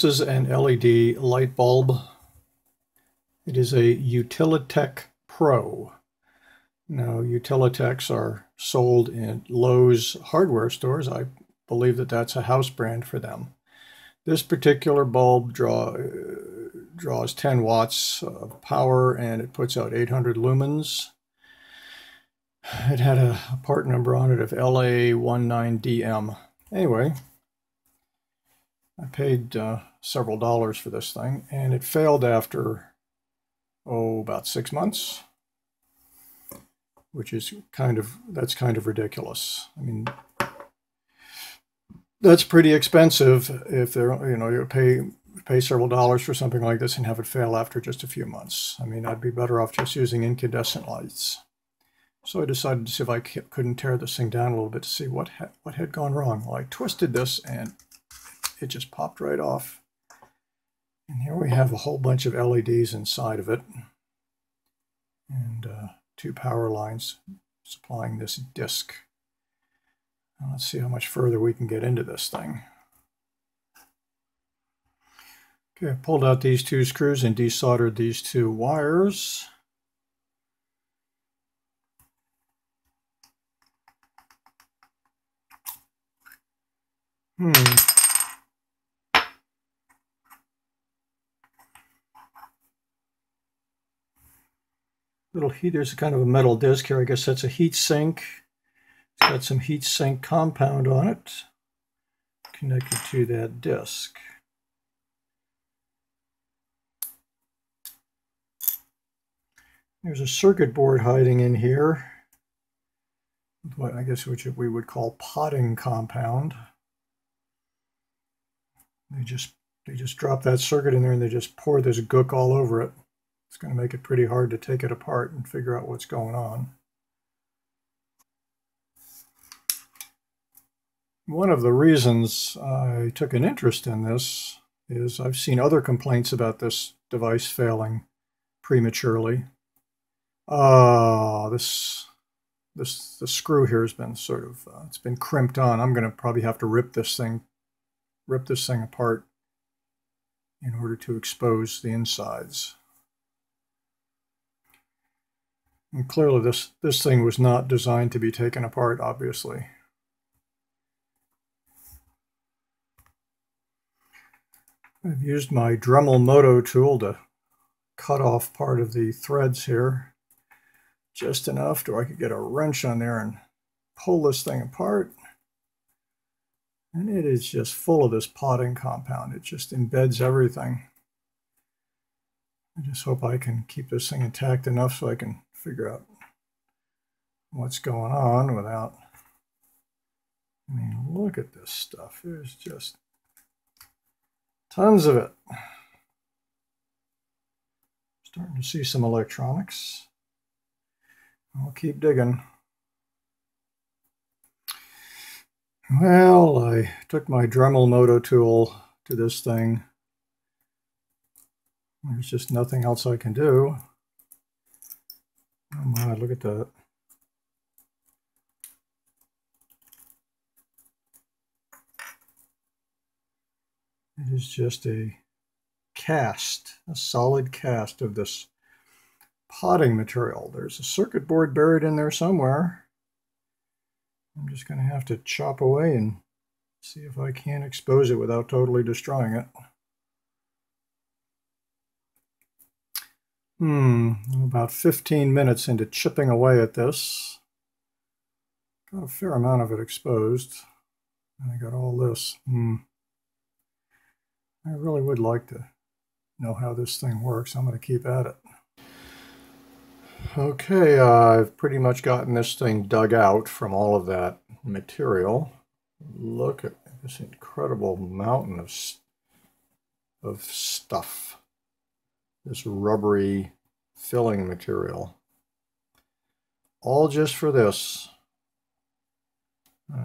This is an LED light bulb. It is a Utilitech Pro. Now, Utilitechs are sold in Lowe's hardware stores. I believe that that's a house brand for them. This particular bulb draw, draws 10 watts of power and it puts out 800 lumens. It had a part number on it of LA19DM. Anyway, I paid uh, several dollars for this thing, and it failed after, oh, about six months, which is kind of, that's kind of ridiculous. I mean, that's pretty expensive if they're, you know, you pay pay several dollars for something like this and have it fail after just a few months. I mean, I'd be better off just using incandescent lights. So I decided to see if I couldn't tear this thing down a little bit to see what ha what had gone wrong. Well, I twisted this and it just popped right off. And here we have a whole bunch of LEDs inside of it. And uh, two power lines supplying this disc. Now let's see how much further we can get into this thing. Okay, I pulled out these two screws and desoldered these two wires. Hmm. Little heat. There's a kind of a metal disc here. I guess that's a heat sink. It's got some heat sink compound on it connected to that disc. There's a circuit board hiding in here. What I guess which we would call potting compound. They just they just drop that circuit in there and they just pour this gook all over it. It's going to make it pretty hard to take it apart and figure out what's going on. One of the reasons I took an interest in this is I've seen other complaints about this device failing prematurely. Ah, uh, this this the screw here has been sort of uh, it's been crimped on. I'm going to probably have to rip this thing rip this thing apart in order to expose the insides. And clearly this, this thing was not designed to be taken apart, obviously. I've used my Dremel Moto tool to cut off part of the threads here, just enough to I could get a wrench on there and pull this thing apart. And it is just full of this potting compound. It just embeds everything. I just hope I can keep this thing intact enough so I can figure out what's going on without, I mean, look at this stuff. There's just tons of it. Starting to see some electronics. I'll keep digging. Well, I took my Dremel Moto tool to this thing. There's just nothing else I can do. Look at that. It is just a cast, a solid cast of this potting material. There's a circuit board buried in there somewhere. I'm just going to have to chop away and see if I can't expose it without totally destroying it. Hmm, about 15 minutes into chipping away at this. Got a fair amount of it exposed. And I got all this. Hmm. I really would like to know how this thing works. I'm going to keep at it. Okay, uh, I've pretty much gotten this thing dug out from all of that material. Look at this incredible mountain of, of stuff this rubbery filling material. All just for this.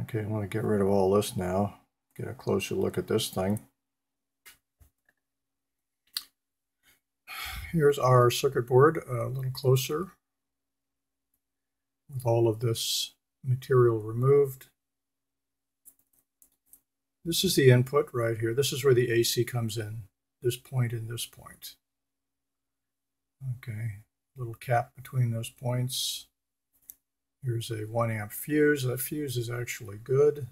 Okay, I want to get rid of all this now. Get a closer look at this thing. Here's our circuit board a little closer with all of this material removed. This is the input right here. This is where the AC comes in, this point and this point. Okay, little cap between those points. Here's a 1 amp fuse. That fuse is actually good.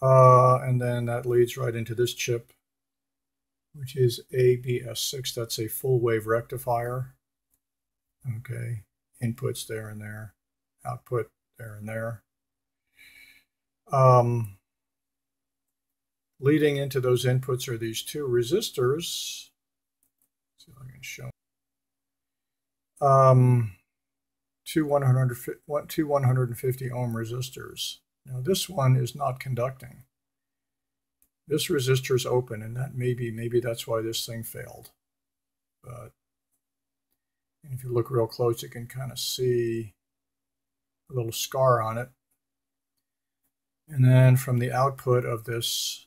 Uh, and then that leads right into this chip, which is ABS6. That's a full wave rectifier. Okay, inputs there and there, output there and there. Um, leading into those inputs are these two resistors. See if I can show. Um, two 100, two 150 ohm resistors. Now this one is not conducting. This resistor is open, and that maybe maybe that's why this thing failed. But if you look real close, you can kind of see a little scar on it. And then from the output of this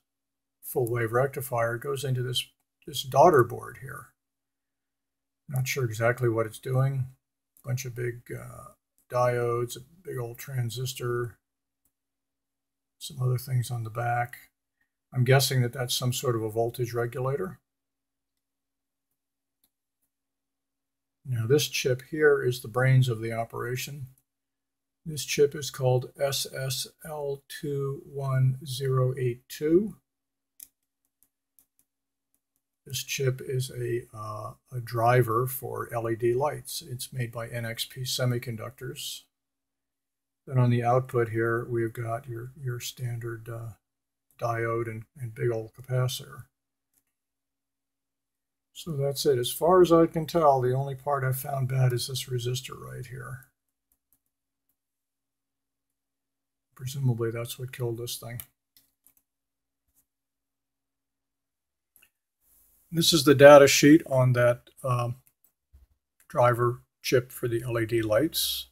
full wave rectifier, it goes into this, this daughter board here. Not sure exactly what it's doing. A Bunch of big uh, diodes, a big old transistor, some other things on the back. I'm guessing that that's some sort of a voltage regulator. Now this chip here is the brains of the operation. This chip is called SSL21082. This chip is a, uh, a driver for LED lights. It's made by NXP Semiconductors. Then on the output here, we've got your, your standard uh, diode and, and big old capacitor. So that's it. As far as I can tell, the only part I've found bad is this resistor right here. Presumably that's what killed this thing. This is the data sheet on that um, driver chip for the LED lights.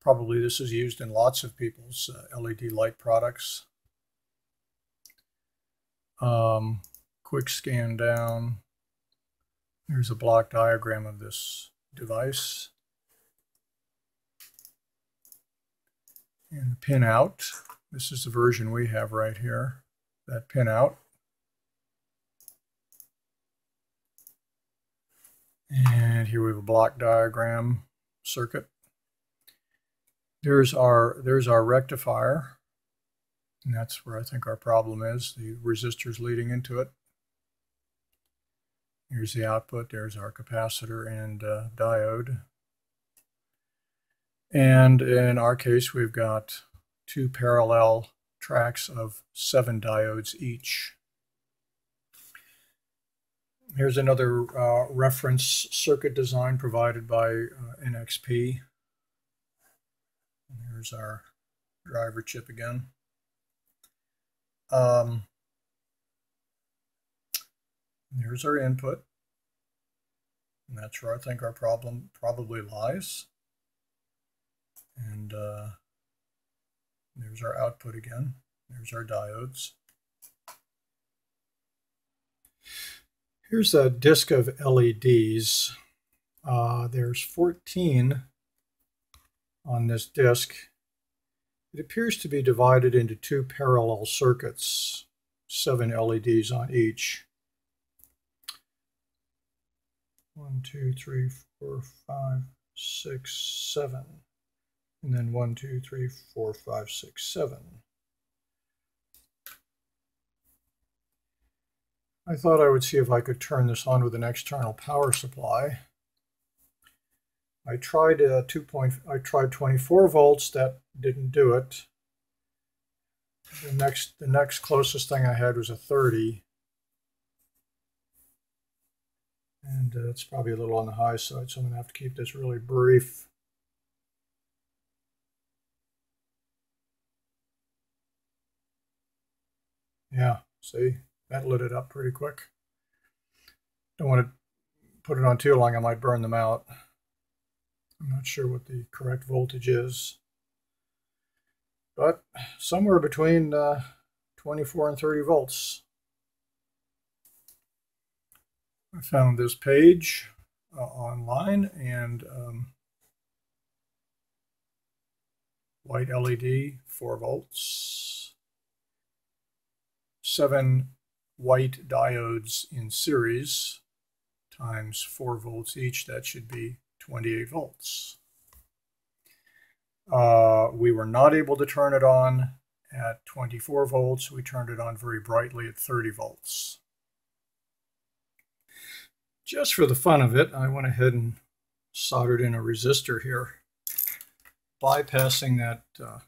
Probably this is used in lots of people's uh, LED light products. Um, quick scan down. Here's a block diagram of this device. And pin out. This is the version we have right here. That pin out. And here we have a block diagram circuit. There's our, there's our rectifier. And that's where I think our problem is, the resistors leading into it. Here's the output, there's our capacitor and uh, diode. And in our case, we've got two parallel tracks of seven diodes each. Here's another uh, reference circuit design provided by uh, NXP. And here's our driver chip again. Um, here's our input. And that's where I think our problem probably lies. And uh, there's our output again. There's our diodes. Here's a disk of LEDs. Uh, there's 14 on this disk. It appears to be divided into two parallel circuits, seven LEDs on each. One, two, three, four, five, six, seven. And then one, two, three, four, five, six, seven. I thought I would see if I could turn this on with an external power supply. I tried a 2. Point, I tried 24 volts. That didn't do it. The next, the next closest thing I had was a 30. And uh, it's probably a little on the high side, so I'm going to have to keep this really brief. Yeah, see? That lit it up pretty quick. Don't want to put it on too long, I might burn them out. I'm not sure what the correct voltage is. But somewhere between uh, 24 and 30 volts. I found this page uh, online and um, white LED, 4 volts. seven white diodes in series times 4 volts each. That should be 28 volts. Uh, we were not able to turn it on at 24 volts. We turned it on very brightly at 30 volts. Just for the fun of it, I went ahead and soldered in a resistor here, bypassing that, uh,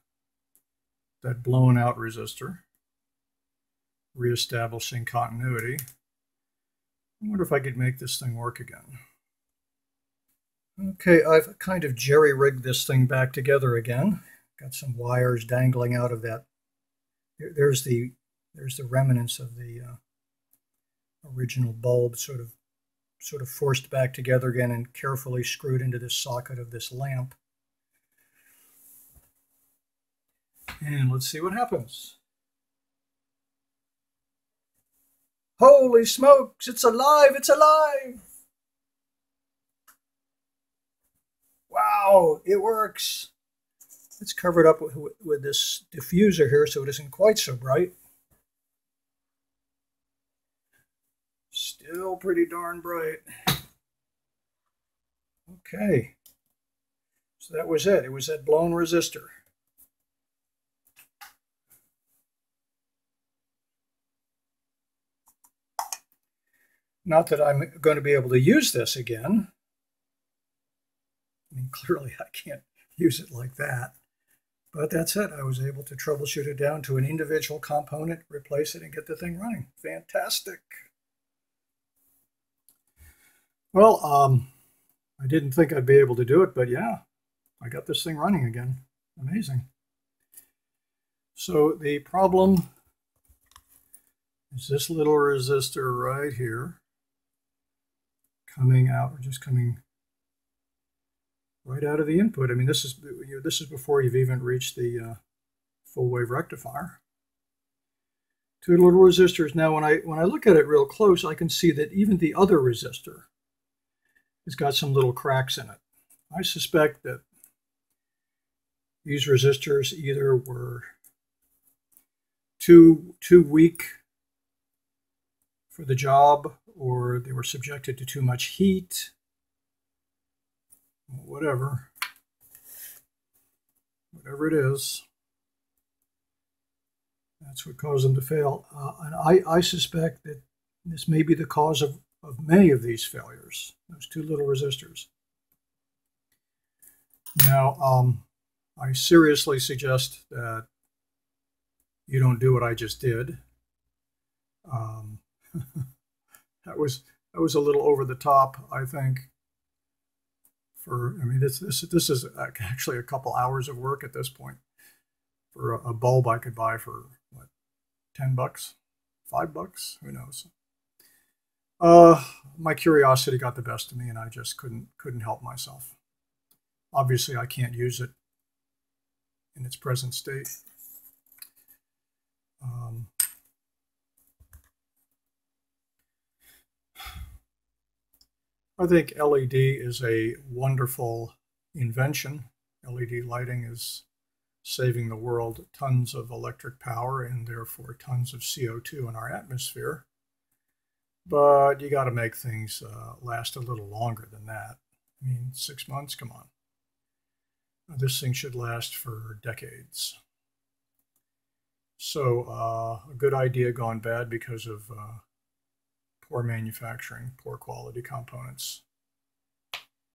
that blown out resistor, reestablishing continuity. I wonder if I could make this thing work again. Okay, I've kind of jerry-rigged this thing back together again. Got some wires dangling out of that. There's the there's the remnants of the uh, original bulb sort of sort of forced back together again and carefully screwed into this socket of this lamp. And let's see what happens. Holy smokes, it's alive, it's alive! Wow, it works. It's covered up with, with this diffuser here so it isn't quite so bright. Still pretty darn bright. Okay. So that was it. It was that blown resistor. Not that I'm going to be able to use this again. I mean, clearly I can't use it like that. But that's it. I was able to troubleshoot it down to an individual component, replace it, and get the thing running. Fantastic. Well, um, I didn't think I'd be able to do it, but yeah, I got this thing running again. Amazing. So the problem is this little resistor right here coming out, or just coming right out of the input. I mean, this is you know, this is before you've even reached the uh, full wave rectifier. Two little resistors. Now, when I when I look at it real close, I can see that even the other resistor has got some little cracks in it. I suspect that these resistors either were too too weak for the job, or they were subjected to too much heat whatever, whatever it is, that's what caused them to fail. Uh, and I, I suspect that this may be the cause of, of many of these failures, those two little resistors. Now, um, I seriously suggest that you don't do what I just did. Um, that was that was a little over the top, I think for I mean this this this is actually a couple hours of work at this point for a, a bulb I could buy for what ten bucks, five bucks, who knows. Uh, my curiosity got the best of me, and I just couldn't couldn't help myself. Obviously, I can't use it in its present state. I think LED is a wonderful invention. LED lighting is saving the world tons of electric power and therefore tons of CO2 in our atmosphere. But you got to make things uh, last a little longer than that. I mean, six months, come on. This thing should last for decades. So, uh, a good idea gone bad because of uh, poor manufacturing, poor quality components.